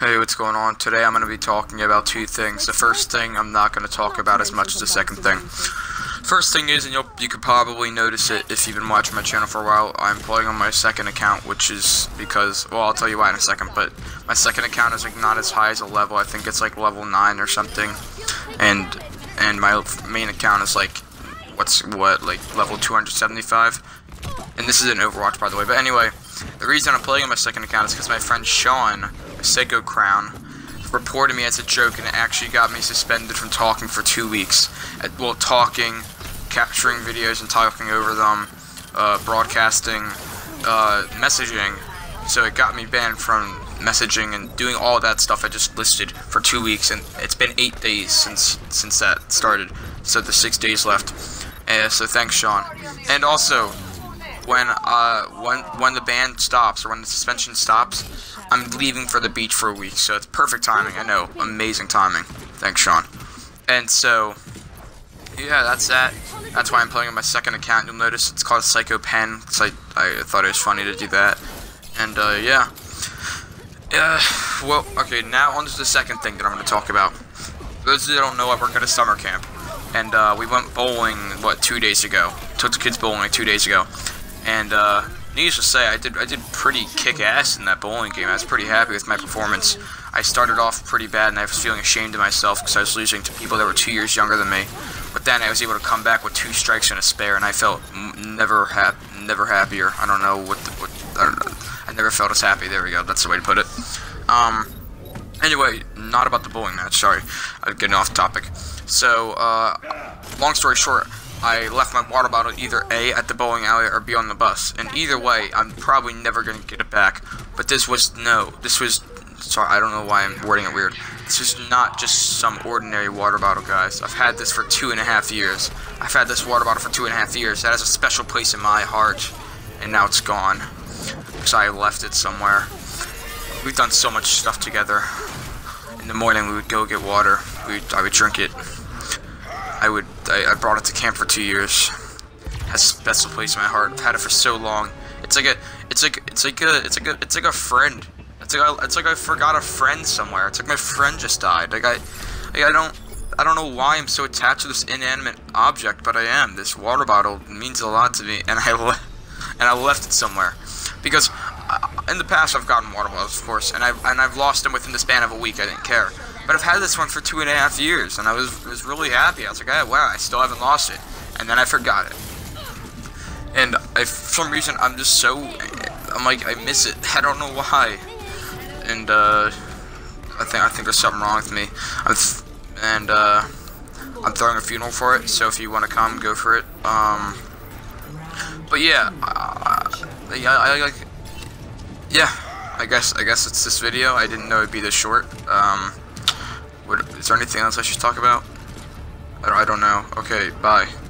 Hey, what's going on? Today I'm going to be talking about two things. The first thing I'm not going to talk about as much as the second thing. First thing is, and you'll, you could probably notice it if you've been watching my channel for a while, I'm playing on my second account, which is because, well, I'll tell you why in a second, but my second account is like not as high as a level. I think it's like level 9 or something, and and my main account is like, what's, what, like level 275, and this is an Overwatch, by the way, but anyway, the reason I'm playing on my second account is because my friend Sean, Sego Crown, reported me as a joke and it actually got me suspended from talking for two weeks. At, well, talking, capturing videos and talking over them, uh, broadcasting, uh, messaging. So it got me banned from messaging and doing all that stuff I just listed for two weeks, and it's been eight days since since that started. So the six days left. Uh, so thanks, Sean. And also, when uh when when the ban stops or when the suspension stops, I'm leaving for the beach for a week, so it's perfect timing. I know, amazing timing. Thanks, Sean. And so, yeah, that's that. That's why I'm playing on my second account. You'll notice it's called Psycho Pen, because I, I thought it was funny to do that. And, uh, yeah. Uh, well, okay, now on to the second thing that I'm going to talk about. Those that don't know, I work at a summer camp. And, uh, we went bowling, what, two days ago. Took the kids bowling like two days ago. And, uh, needless to say, I did I did pretty kick ass in that bowling game. I was pretty happy with my performance. I started off pretty bad, and I was feeling ashamed of myself because I was losing to people that were two years younger than me. But then I was able to come back with two strikes and a spare, and I felt never hap never happier. I don't know what, the, what I, know. I never felt as happy. There we go. That's the way to put it. Um. Anyway, not about the bowling match. Sorry, I'm getting off topic. So, uh, long story short, I left my water bottle either A at the bowling alley or B on the bus. And either way, I'm probably never going to get it back. But this was no, this was, sorry, I don't know why I'm wording it weird. This is not just some ordinary water bottle, guys. I've had this for two and a half years. I've had this water bottle for two and a half years. That has a special place in my heart. And now it's gone. Because I left it somewhere. We've done so much stuff together. In the morning, we would go get water. We'd, I would drink it. I would I, I, brought it to camp for two years. Has a special place in my heart. I've had it for so long. It's like a it's like it's like a it's like a it's like a friend. It's like I, it's like I forgot a friend somewhere. It's like my friend just died. Like I like I don't I don't know why I'm so attached to this inanimate object, but I am. This water bottle means a lot to me, and I and I left it somewhere because uh, in the past I've gotten water bottles, of course, and I've and I've lost them within the span of a week. I didn't care. But I've had this one for two and a half years, and I was was really happy. I was like, oh, wow, I still haven't lost it. And then I forgot it. And I, for some reason, I'm just so, I'm like, I miss it. I don't know why. And, uh, I think, I think there's something wrong with me. I'm, and, uh, I'm throwing a funeral for it, so if you want to come, go for it. Um, but yeah, uh, yeah, I, like, yeah, I guess, I guess it's this video. I didn't know it'd be this short. Um, what, is there anything else I should talk about? I don't, I don't know. Okay, bye.